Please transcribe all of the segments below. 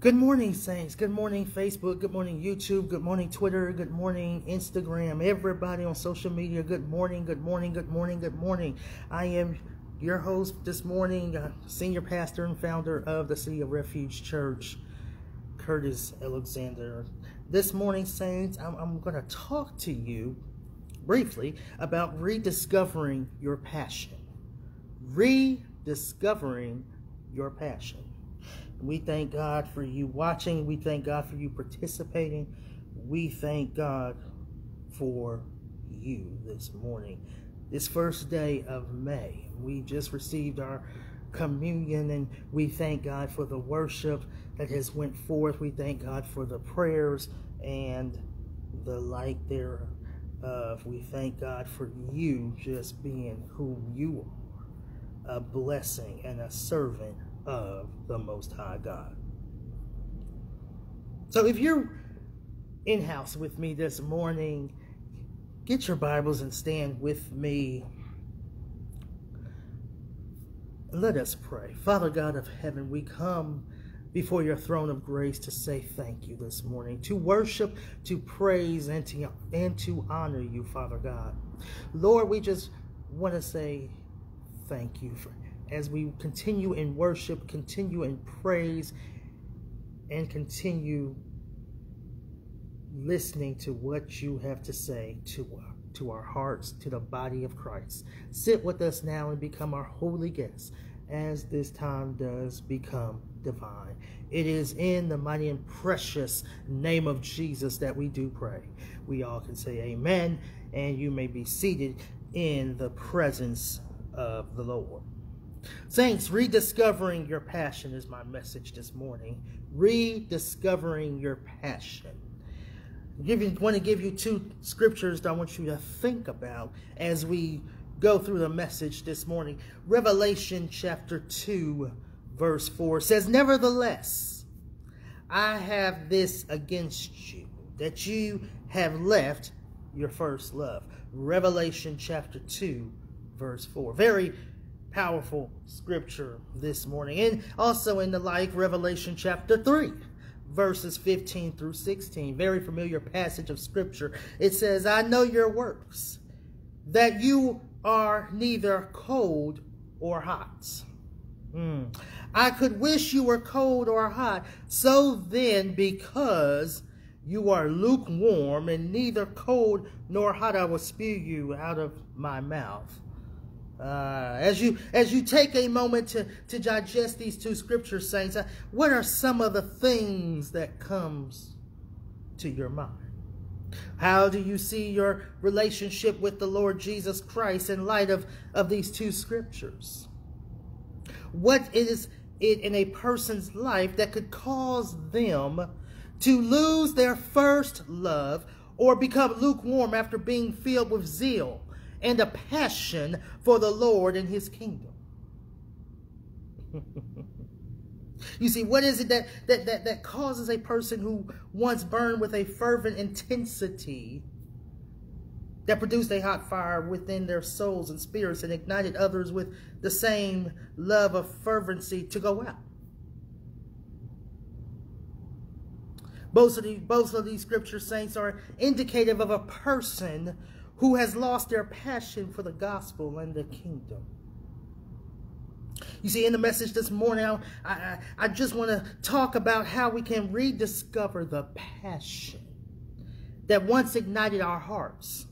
Good morning, Saints. Good morning, Facebook. Good morning, YouTube. Good morning, Twitter. Good morning, Instagram. Everybody on social media. Good morning, good morning, good morning, good morning. I am your host this morning, uh, senior pastor and founder of the City of Refuge Church, Curtis Alexander. This morning, Saints, I'm, I'm going to talk to you briefly about rediscovering your passion. Rediscovering your passion. We thank God for you watching. We thank God for you participating. We thank God for you this morning. This first day of May, we just received our communion and we thank God for the worship that has went forth. We thank God for the prayers and the light thereof. We thank God for you just being who you are, a blessing and a servant of the Most High God. So if you're in house with me this morning, get your Bibles and stand with me. Let us pray. Father God of heaven, we come before your throne of grace to say thank you this morning, to worship, to praise, and to, and to honor you, Father God. Lord, we just want to say thank you for as we continue in worship, continue in praise, and continue listening to what you have to say to our, to our hearts, to the body of Christ. Sit with us now and become our holy guests as this time does become divine. It is in the mighty and precious name of Jesus that we do pray. We all can say amen, and you may be seated in the presence of the Lord. Saints, rediscovering your passion is my message this morning. Rediscovering your passion. I want to give you two scriptures that I want you to think about as we go through the message this morning. Revelation chapter 2, verse 4 says, Nevertheless, I have this against you, that you have left your first love. Revelation chapter 2, verse 4. Very powerful scripture this morning. And also in the like Revelation chapter 3, verses 15 through 16. Very familiar passage of scripture. It says, I know your works, that you are neither cold or hot. Mm. I could wish you were cold or hot. So then, because you are lukewarm and neither cold nor hot, I will spew you out of my mouth. Uh, as you as you take a moment to to digest these two scripture saints, uh, what are some of the things that comes to your mind? How do you see your relationship with the Lord Jesus Christ in light of, of these two scriptures? What is it in a person's life that could cause them to lose their first love or become lukewarm after being filled with zeal? And a passion for the Lord and his kingdom. you see, what is it that, that, that, that causes a person who once burned with a fervent intensity that produced a hot fire within their souls and spirits and ignited others with the same love of fervency to go out? Both of, these, both of these scripture saints are indicative of a person who has lost their passion for the gospel and the kingdom. You see, in the message this morning, I, I, I just want to talk about how we can rediscover the passion that once ignited our hearts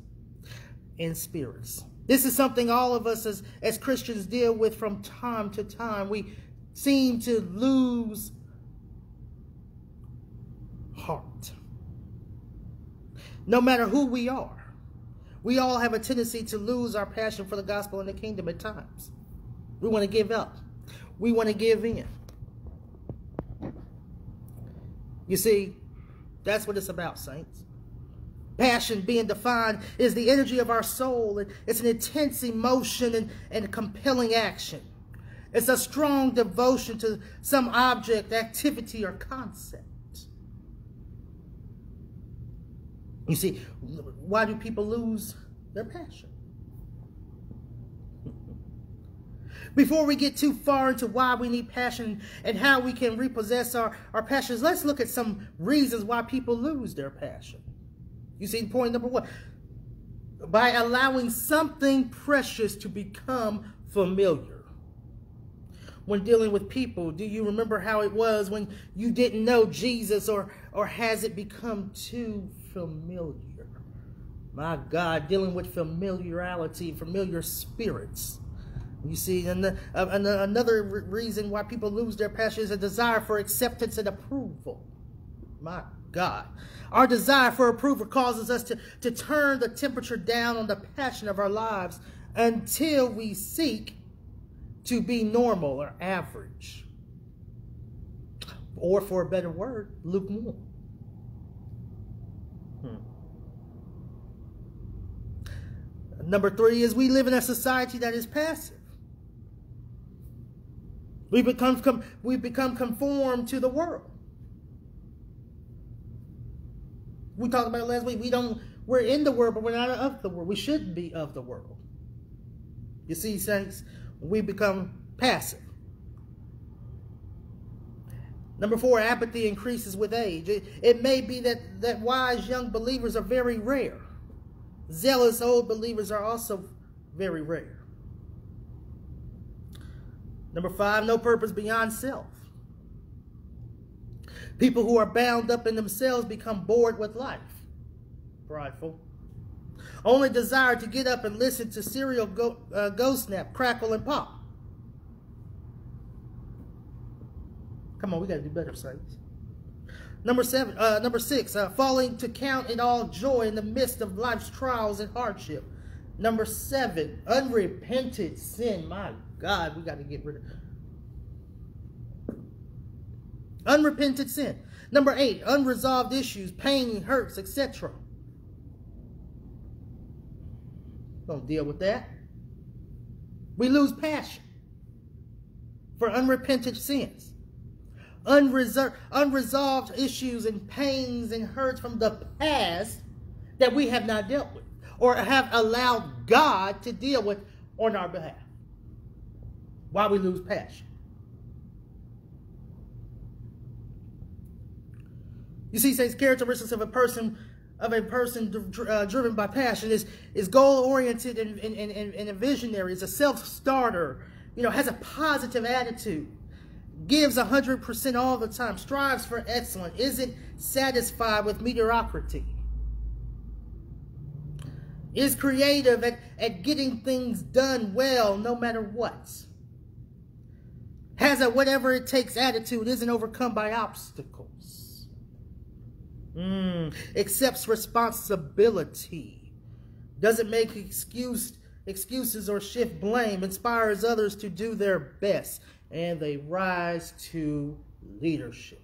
and spirits. This is something all of us as, as Christians deal with from time to time. We seem to lose heart. No matter who we are. We all have a tendency to lose our passion for the gospel and the kingdom at times. We want to give up. We want to give in. You see, that's what it's about, saints. Passion being defined is the energy of our soul. It's an intense emotion and, and compelling action. It's a strong devotion to some object, activity, or concept. You see, why do people lose their passion? Before we get too far into why we need passion and how we can repossess our, our passions, let's look at some reasons why people lose their passion. You see, point number one by allowing something precious to become familiar. When dealing with people, do you remember how it was when you didn't know Jesus or, or has it become too familiar? My God, dealing with familiarity, familiar spirits. You see, and, the, uh, and the, another re reason why people lose their passion is a desire for acceptance and approval. My God. Our desire for approval causes us to, to turn the temperature down on the passion of our lives until we seek to be normal or average. Or for a better word, lukewarm. Hmm. Number three is we live in a society that is passive. We become, we become conformed to the world. We talked about it last week. We don't, we're in the world, but we're not of the world. We shouldn't be of the world. You see, saints, we become passive. Number four, apathy increases with age. It, it, may be that, that wise young believers are very rare. Zealous old believers are also very rare. Number five, no purpose beyond self. People who are bound up in themselves become bored with life. Prideful. Only desire to get up and listen to cereal go, uh, go snap, crackle, and pop. Come on, we got to do better, saints. Number seven, uh, number six, uh, falling to count it all joy in the midst of life's trials and hardship. Number seven, unrepented sin. My God, we got to get rid of unrepented sin. Number eight, unresolved issues, pain, hurts, etc. Don't deal with that. We lose passion for unrepented sins. Unresolved issues and pains and hurts from the past that we have not dealt with or have allowed God to deal with on our behalf. Why we lose passion. You see, says characteristics of a person of a person uh, driven by passion is is goal oriented and, and, and, and a visionary, is a self starter, you know, has a positive attitude, gives 100% all the time, strives for excellence, isn't satisfied with mediocrity, is creative at, at getting things done well no matter what, has a whatever it takes attitude, isn't overcome by obstacles Mm, accepts responsibility. Doesn't make excuse, excuses or shift blame. Inspires others to do their best. And they rise to leadership.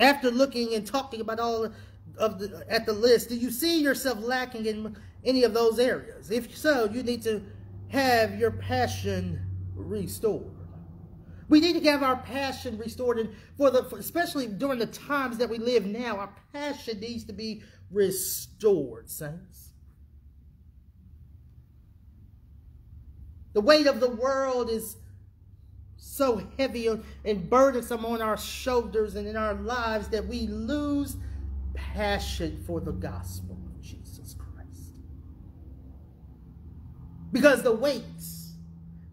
After looking and talking about all of the at the list, do you see yourself lacking in any of those areas? If so, you need to have your passion restored. We need to have our passion restored, and for the for, especially during the times that we live now, our passion needs to be restored, saints. The weight of the world is so heavy and burdensome on our shoulders and in our lives that we lose passion for the gospel of Jesus Christ. Because the weights,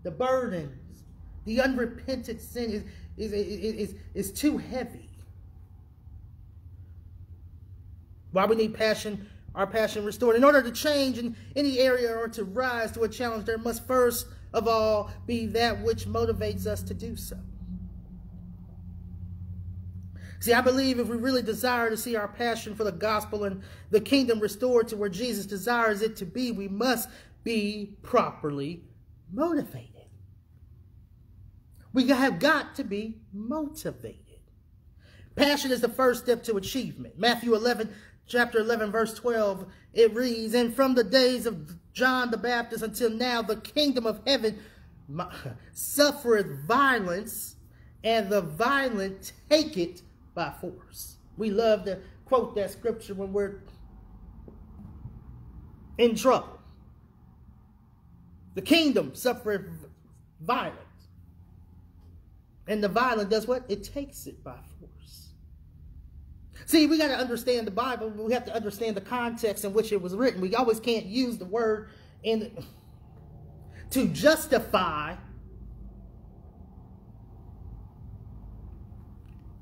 the burdens, the unrepented sin is, is, is, is, is too heavy. Why we need passion, our passion restored. In order to change in any area or to rise to a challenge, there must first of all be that which motivates us to do so. See, I believe if we really desire to see our passion for the gospel and the kingdom restored to where Jesus desires it to be, we must be properly motivated. We have got to be motivated. Passion is the first step to achievement. Matthew 11, chapter 11, verse 12, it reads, And from the days of John the Baptist until now, the kingdom of heaven suffereth violence, and the violent take it by force. We love to quote that scripture when we're in trouble. The kingdom suffereth violence. And the violent does what? It takes it by force. See, we got to understand the Bible. We have to understand the context in which it was written. We always can't use the word in to justify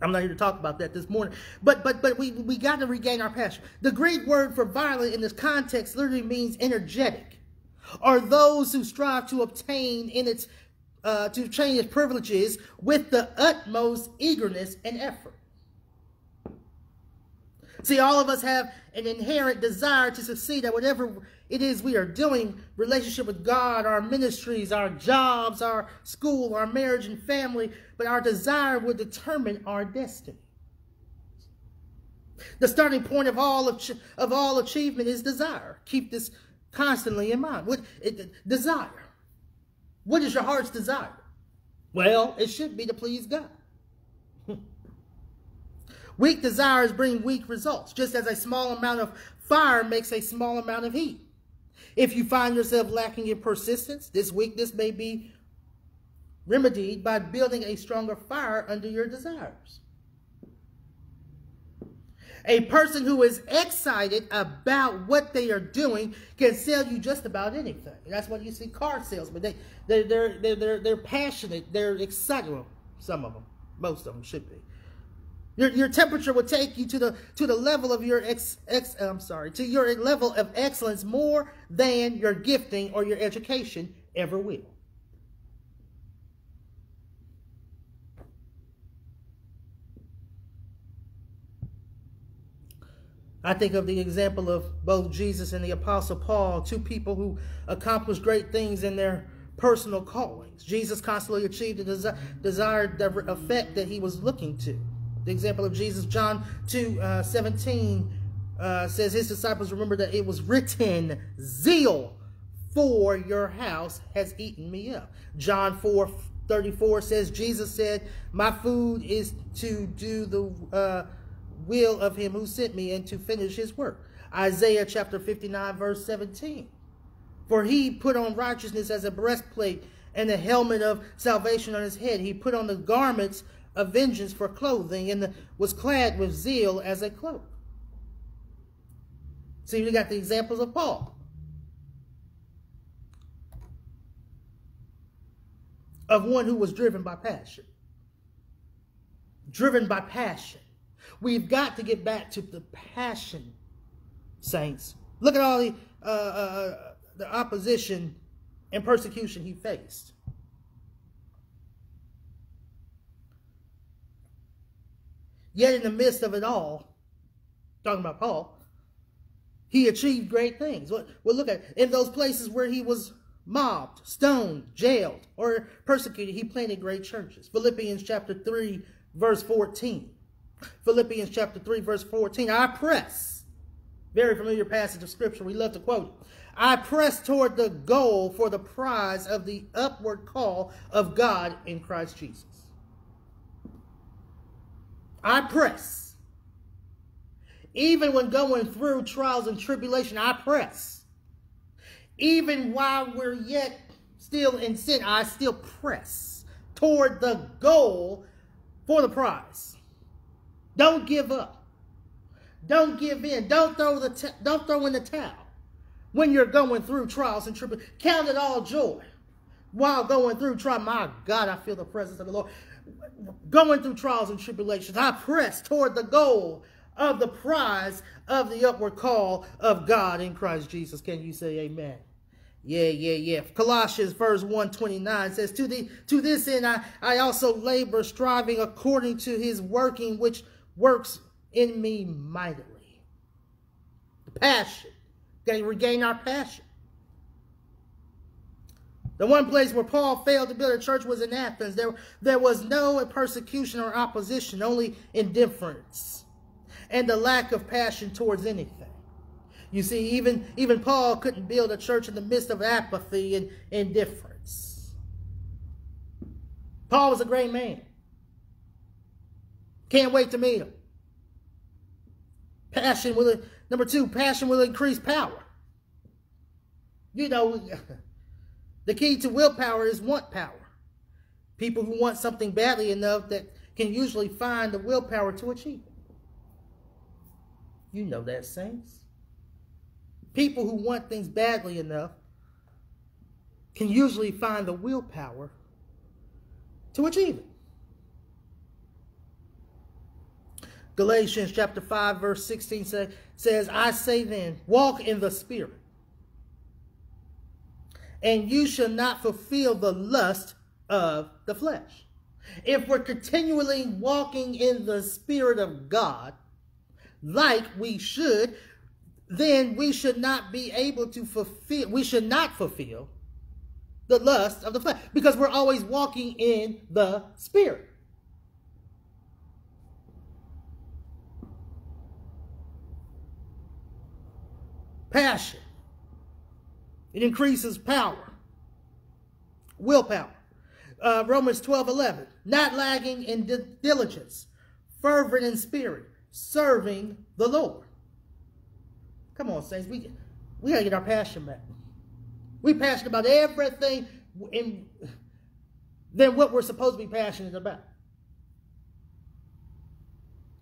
I'm not here to talk about that this morning. But but but we, we got to regain our passion. The Greek word for violent in this context literally means energetic. Or those who strive to obtain in its uh, to change its privileges with the utmost eagerness and effort. See, all of us have an inherent desire to succeed at whatever it is we are doing, relationship with God, our ministries, our jobs, our school, our marriage and family, but our desire will determine our destiny. The starting point of all of, all achievement is desire. Keep this constantly in mind. What it, desire? What is your heart's desire? Well, it should be to please God. Weak desires bring weak results, just as a small amount of fire makes a small amount of heat. If you find yourself lacking in persistence, this weakness may be remedied by building a stronger fire under your desires. A person who is excited about what they are doing can sell you just about anything. That's what you see car salesmen. They, they, they're, they're, they're, they're passionate. They're excited. Well, some of them. Most of them should be. Your, your temperature will take you to the to the level of your ex, ex I'm sorry to your level of excellence more than your gifting or your education ever will. I think of the example of both Jesus and the Apostle Paul, two people who accomplished great things in their personal callings. Jesus constantly achieved the desi desired effect that he was looking to. The example of Jesus, John 2 uh, 17, uh, says his disciples remember that it was written, Zeal for your house has eaten me up. John 4 34 says, Jesus said, My food is to do the uh, will of him who sent me and to finish his work. Isaiah chapter 59 verse 17. For he put on righteousness as a breastplate and the helmet of salvation on his head. He put on the garments of vengeance for clothing and was clad with zeal as a cloak. See, we got the examples of Paul. Of one who was driven by passion. Driven by passion. We've got to get back to the passion, saints. Look at all the, uh, uh, the opposition and persecution he faced. Yet in the midst of it all, talking about Paul, he achieved great things. Well, look at in those places where he was mobbed, stoned, jailed, or persecuted, he planted great churches. Philippians chapter 3, verse 14. Philippians chapter 3, verse 14. I press. Very familiar passage of scripture. We love to quote. I press toward the goal for the prize of the upward call of God in Christ Jesus. I press. Even when going through trials and tribulation, I press. Even while we're yet still in sin, I still press toward the goal for the prize. Don't give up. Don't give in. Don't throw the don't throw in the towel when you're going through trials and tribulations. Count it all joy while going through trial. My God, I feel the presence of the Lord. Going through trials and tribulations, I press toward the goal of the prize of the upward call of God in Christ Jesus. Can you say amen? Yeah, yeah, yeah. Colossians verse 129 says, To the to this end I, I also labor, striving according to his working, which works in me mightily. The passion. Got to regain our passion. The one place where Paul failed to build a church was in Athens. There, there was no persecution or opposition, only indifference and the lack of passion towards anything. You see, even, even Paul couldn't build a church in the midst of apathy and indifference. Paul was a great man. Can't wait to meet him. Passion will, number two, passion will increase power. You know, The key to willpower is want power. People who want something badly enough that can usually find the willpower to achieve it. You know that, saints. People who want things badly enough can usually find the willpower to achieve it. Galatians chapter 5 verse 16 say, says, I say then, walk in the Spirit, and you shall not fulfill the lust of the flesh. If we're continually walking in the Spirit of God, like we should, then we should not be able to fulfill, we should not fulfill the lust of the flesh because we're always walking in the Spirit. Passion. It increases power. Willpower. Uh, Romans 12, 11. Not lagging in diligence, fervent in spirit, serving the Lord. Come on, saints. We, we got to get our passion back. We passionate about everything in, than what we're supposed to be passionate about.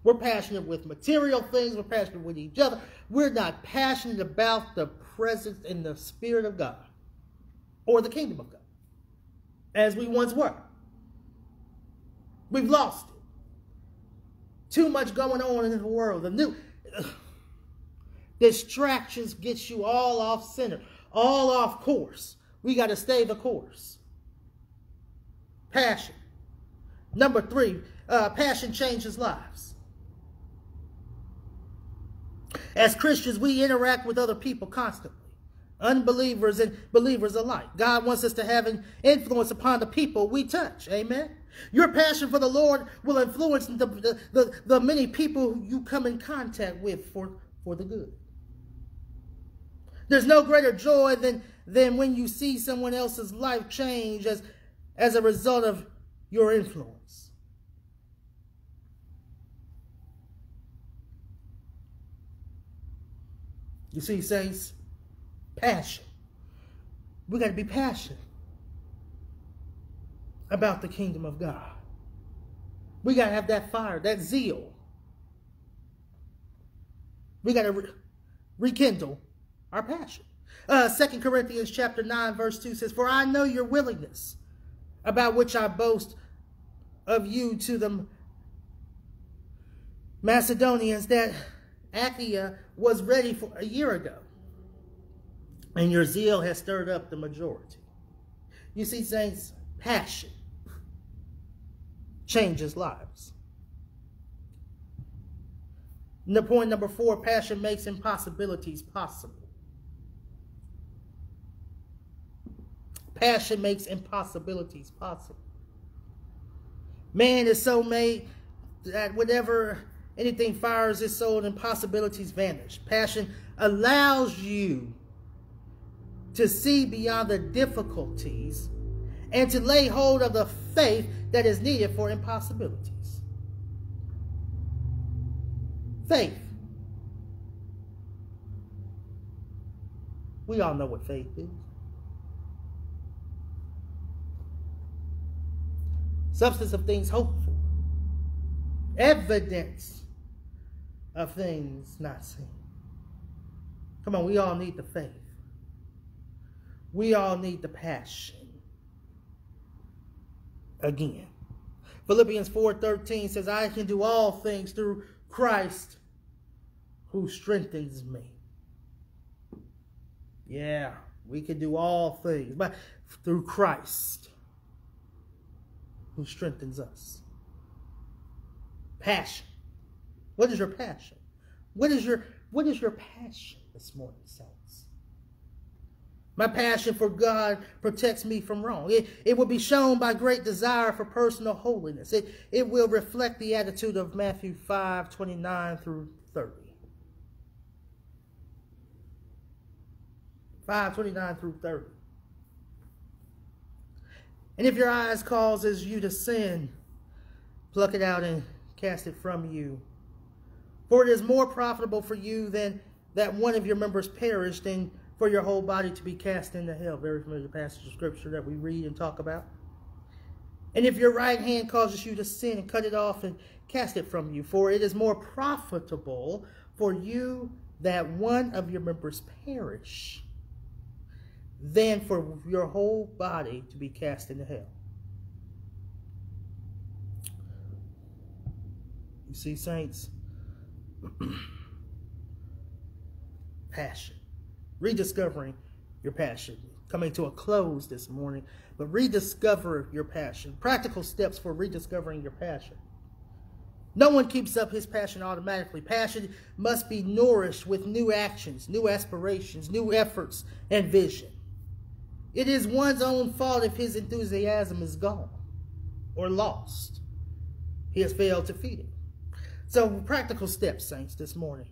We're passionate with material things. We're passionate with each other. We're not passionate about the presence and the Spirit of God or the kingdom of God as we once were. We've lost it. Too much going on in the world. The new ugh, distractions get you all off center, all off course. We got to stay the course. Passion. Number three, uh, passion changes lives. As Christians, we interact with other people constantly, unbelievers and believers alike. God wants us to have an influence upon the people we touch. Amen. Your passion for the Lord will influence the, the, the, the many people you come in contact with for, for the good. There's no greater joy than, than when you see someone else's life change as, as a result of your influence. You see, saints, passion. We got to be passionate about the kingdom of God. We got to have that fire, that zeal. We got to re rekindle our passion. Uh, 2 Corinthians chapter 9, verse 2 says, For I know your willingness, about which I boast of you to the Macedonians, that Achaia was ready for a year ago. And your zeal has stirred up the majority. You see, saints, passion changes lives. And the point number four, passion makes impossibilities possible. Passion makes impossibilities possible. Man is so made that whatever Anything fires its soul and possibilities vanish. Passion allows you to see beyond the difficulties and to lay hold of the faith that is needed for impossibilities. Faith. We all know what faith is. Substance of things hoped for. Evidence of things not seen. Come on, we all need the faith. We all need the passion. Again. Philippians 4.13 says, I can do all things through Christ who strengthens me. Yeah, we can do all things, but through Christ who strengthens us. Passion. What is your passion? What is your what is your passion this morning, saints? My passion for God protects me from wrong. It, it will be shown by great desire for personal holiness. It, it will reflect the attitude of Matthew 5, 29 through 30. 5, 29 through 30. And if your eyes causes you to sin, pluck it out and cast it from you. For it is more profitable for you than that one of your members perish than for your whole body to be cast into hell. Very familiar passage of scripture that we read and talk about. And if your right hand causes you to sin, and cut it off and cast it from you. For it is more profitable for you that one of your members perish than for your whole body to be cast into hell. You see, saints, passion, rediscovering your passion. Coming to a close this morning, but rediscover your passion. Practical steps for rediscovering your passion. No one keeps up his passion automatically. Passion must be nourished with new actions, new aspirations, new efforts, and vision. It is one's own fault if his enthusiasm is gone or lost. He has failed to feed it. So, practical steps, saints, this morning.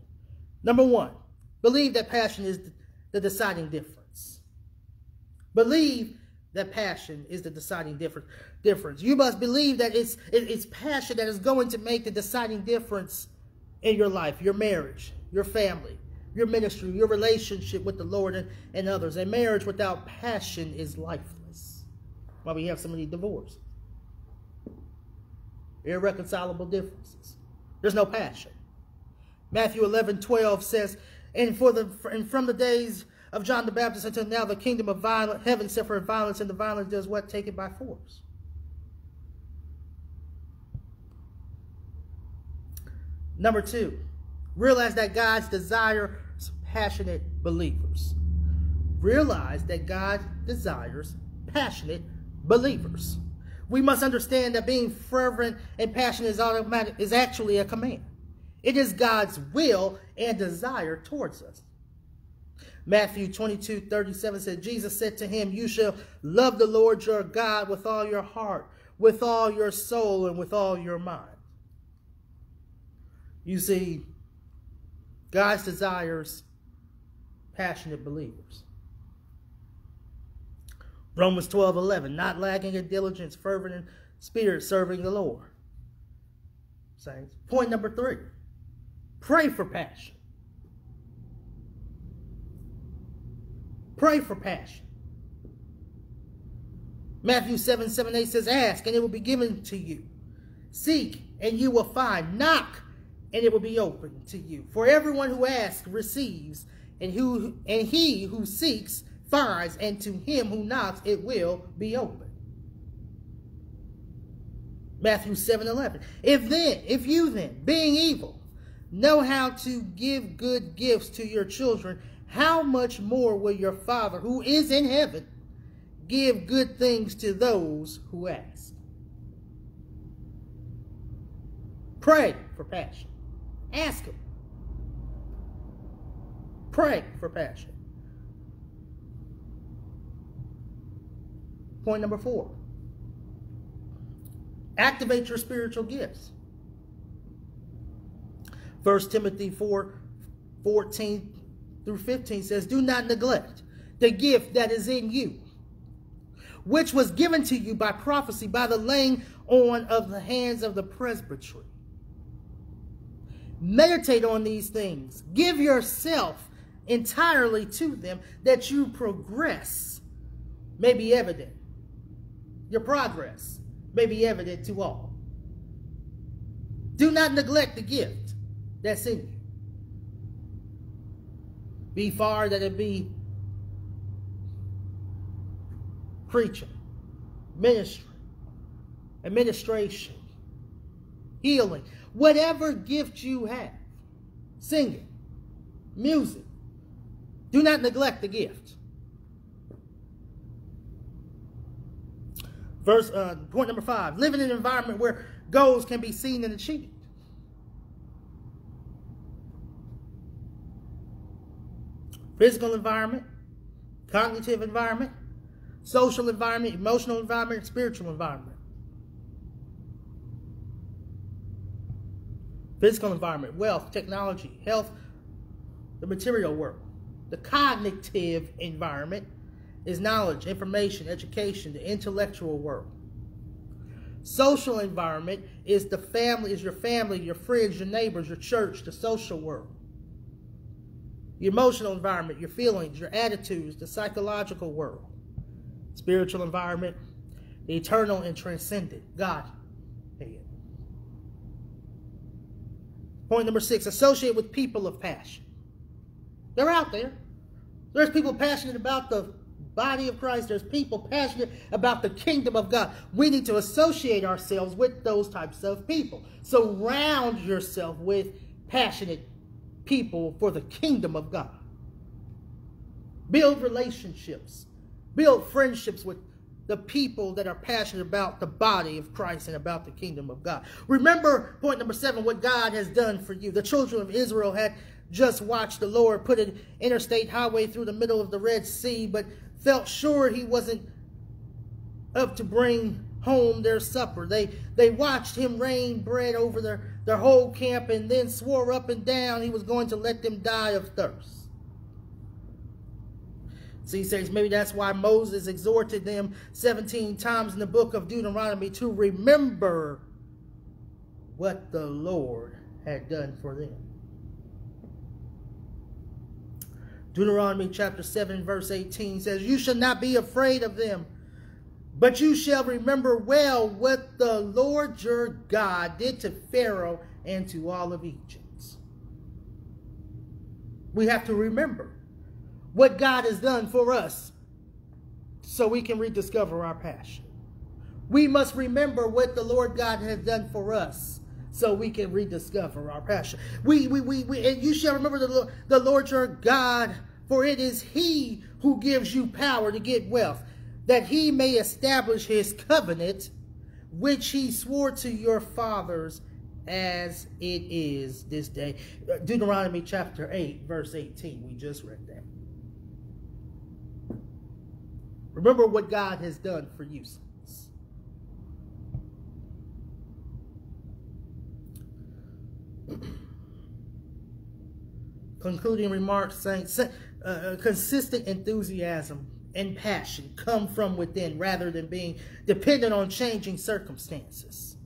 Number one, believe that passion is the deciding difference. Believe that passion is the deciding difference. Difference. You must believe that it's it's passion that is going to make the deciding difference in your life, your marriage, your family, your ministry, your relationship with the Lord and, and others. A marriage without passion is lifeless. Why we have so many divorces. Irreconcilable differences. There's no passion. Matthew 11, 12 says, and for the and from the days of John the Baptist until now, the kingdom of violence, heaven suffered violence, and the violence does what? Take it by force. Number two, realize that God's desires passionate believers. Realize that God desires passionate believers. We must understand that being fervent and passionate is automatic is actually a command. It is God's will and desire towards us. Matthew 22, 37 said, Jesus said to him, You shall love the Lord your God with all your heart, with all your soul, and with all your mind. You see, God's desires passionate believers. Romans 12, 11, not lacking in diligence, fervent in spirit, serving the Lord. Saints. Point number three, pray for passion. Pray for passion. Matthew 7, 7, 8 says, Ask, and it will be given to you. Seek, and you will find. Knock, and it will be open to you. For everyone who asks receives, and who and he who seeks finds, and to him who knocks it will be open. Matthew 7, 11. If then, if you then, being evil, know how to give good gifts to your children, how much more will your Father who is in heaven give good things to those who ask? Pray for passion. Ask Him. Pray for passion. Point number four. Activate your spiritual gifts. 1 Timothy 4, 14 through 15 says, Do not neglect the gift that is in you, which was given to you by prophecy, by the laying on of the hands of the presbytery. Meditate on these things. Give yourself entirely to them that you progress may be evident. Your progress may be evident to all. Do not neglect the gift that's in you. Be far that it be preaching, ministry, administration, healing, whatever gift you have, singing, music. Do not neglect the gift. Verse uh, point number five: live in an environment where goals can be seen and achieved. physical environment, cognitive environment, social environment, emotional environment, spiritual environment. Physical environment, wealth, technology, health, the material world. The cognitive environment is knowledge, information, education, the intellectual world. Social environment is the family, is your family, your friends, your neighbors, your church, the social world. your emotional environment, your feelings, your attitudes, the psychological world, spiritual environment, the eternal and transcendent God. Point number six, associate with people of passion. They're out there. There's people passionate about the body of Christ. There's people passionate about the kingdom of God. We need to associate ourselves with those types of people. Surround yourself with passionate people for the kingdom of God. Build relationships. Build friendships with the people that are passionate about the body of Christ and about the kingdom of God. Remember, point number seven, what God has done for you. The children of Israel had just watched the Lord put an interstate highway through the middle of the Red Sea, but felt sure he wasn't up to bring home their supper. They they watched him rain bread over their, their whole camp and then swore up and down he was going to let them die of thirst. So he says maybe that's why Moses exhorted them 17 times in the book of Deuteronomy to remember what the Lord had done for them. Deuteronomy chapter 7 verse 18 says, You shall not be afraid of them, but you shall remember well what the Lord your God did to Pharaoh and to all of Egypt. We have to remember what God has done for us so we can rediscover our passion. We must remember what the Lord God has done for us so we can rediscover our passion. We, we, we, we and you shall remember the, the Lord your God, for it is he who gives you power to get wealth, that he may establish his covenant, which he swore to your fathers as it is this day. Uh, Deuteronomy chapter 8, verse 18. We just read that. Remember what God has done for you. Concluding remarks saying uh, uh, consistent enthusiasm and passion come from within rather than being dependent on changing circumstances.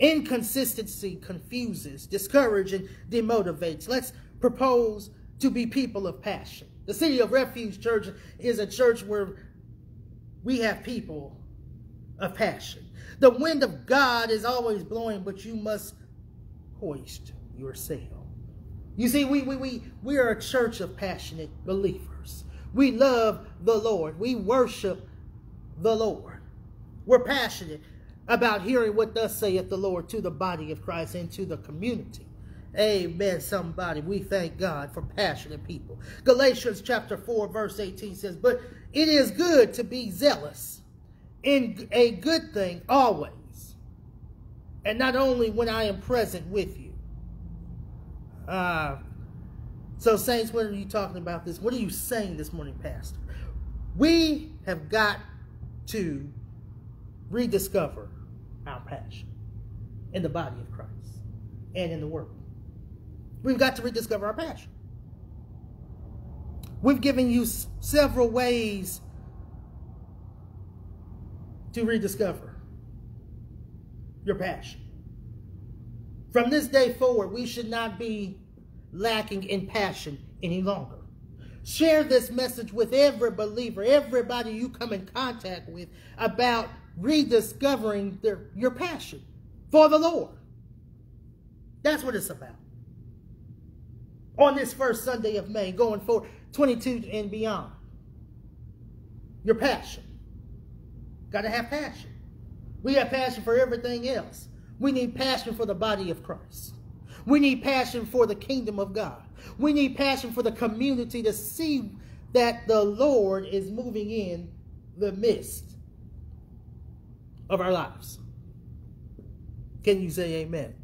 Inconsistency confuses, discourages, and demotivates. Let's propose to be people of passion. The City of Refuge Church is a church where we have people of passion. The wind of God is always blowing, but you must hoist your sail. You see, we, we, we, we are a church of passionate believers. We love the Lord. We worship the Lord. We're passionate about hearing what thus saith the Lord to the body of Christ and to the community. Amen, somebody. We thank God for passionate people. Galatians chapter 4, verse 18 says, But it is good to be zealous in a good thing always, and not only when I am present with you. Uh, so, saints, what are you talking about this? What are you saying this morning, Pastor? We have got to rediscover our passion in the body of Christ and in the world. We've got to rediscover our passion. We've given you several ways to rediscover your passion. From this day forward, we should not be lacking in passion any longer. Share this message with every believer, everybody you come in contact with about rediscovering their, your passion for the Lord. That's what it's about. On this first Sunday of May, going forward, 22 and beyond. Your passion. Got to have passion. We have passion for everything else. We need passion for the body of Christ. We need passion for the kingdom of God. We need passion for the community to see that the Lord is moving in the midst of our lives. Can you say amen?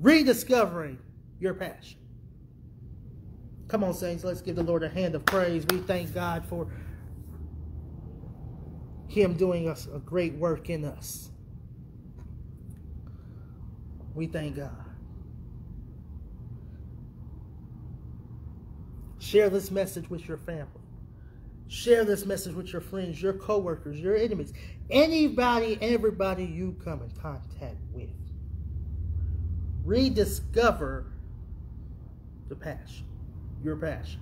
Rediscovering your passion. Come on, saints, let's give the Lord a hand of praise. We thank God for Him doing us a great work in us. We thank God. Share this message with your family. Share this message with your friends, your coworkers, your enemies, anybody, everybody you come in contact with. Rediscover the passion your passion.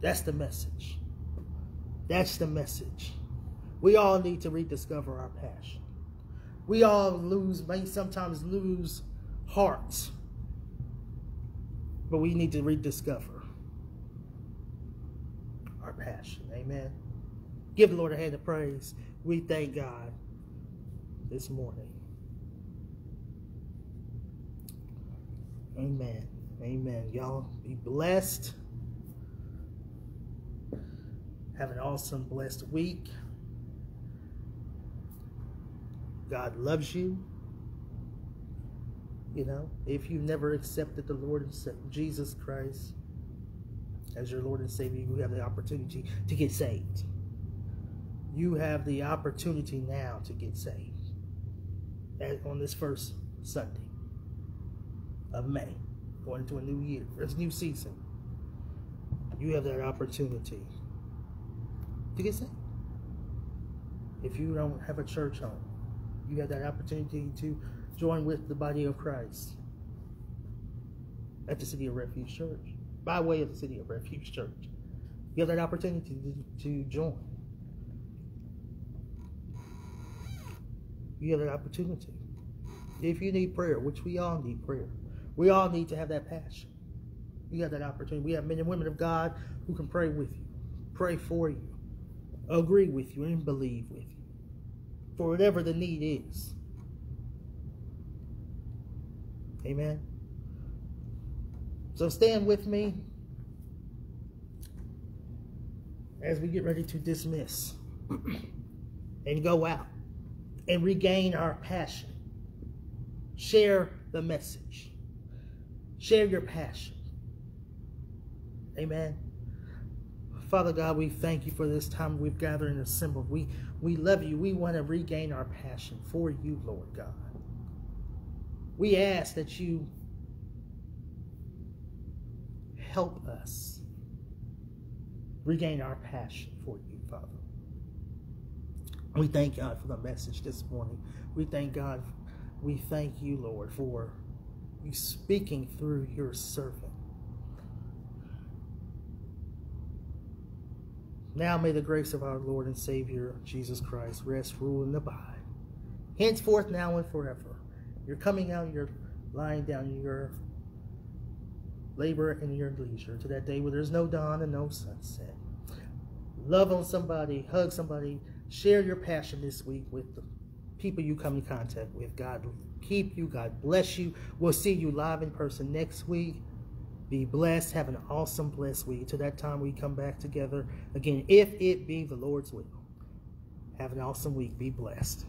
That's the message. That's the message. We all need to rediscover our passion. We all lose, may sometimes lose hearts, but we need to rediscover our passion. Amen. Give the Lord a hand of praise. We thank God this morning. Amen. Amen. Y'all be blessed. Have an awesome, blessed week. God loves you. You know, if you never accepted the Lord Jesus Christ as your Lord and Savior, you have the opportunity to get saved. You have the opportunity now to get saved on this first Sunday of May, going into a new year, a new season. You have that opportunity to get saved. If you don't have a church home, you have that opportunity to join with the body of Christ at the City of Refuge Church, by way of the City of Refuge Church. You have that opportunity to, to join. You have that opportunity. If you need prayer, which we all need prayer, we all need to have that passion. You have that opportunity. We have men and women of God who can pray with you, pray for you, agree with you, and believe with you for whatever the need is. Amen. So stand with me as we get ready to dismiss and go out and regain our passion. Share the message. Share your passion. Amen. Father God, we thank you for this time we've gathered and assembled. We, we love you. We want to regain our passion for you, Lord God. We ask that you help us regain our passion for you, Father. We thank God for the message this morning. We thank God. We thank you, Lord, for you speaking through your servant. Now may the grace of our Lord and Savior, Jesus Christ, rest, rule, and abide. Henceforth, now and forever. Your coming out, your lying down, your labor and your leisure to that day where there's no dawn and no sunset. Love on somebody, hug somebody, share your passion this week with the people you come in contact with. God keep you, God bless you. We'll see you live in person next week. Be blessed. Have an awesome, blessed week. Till that time we come back together again, if it be the Lord's will. Have an awesome week. Be blessed.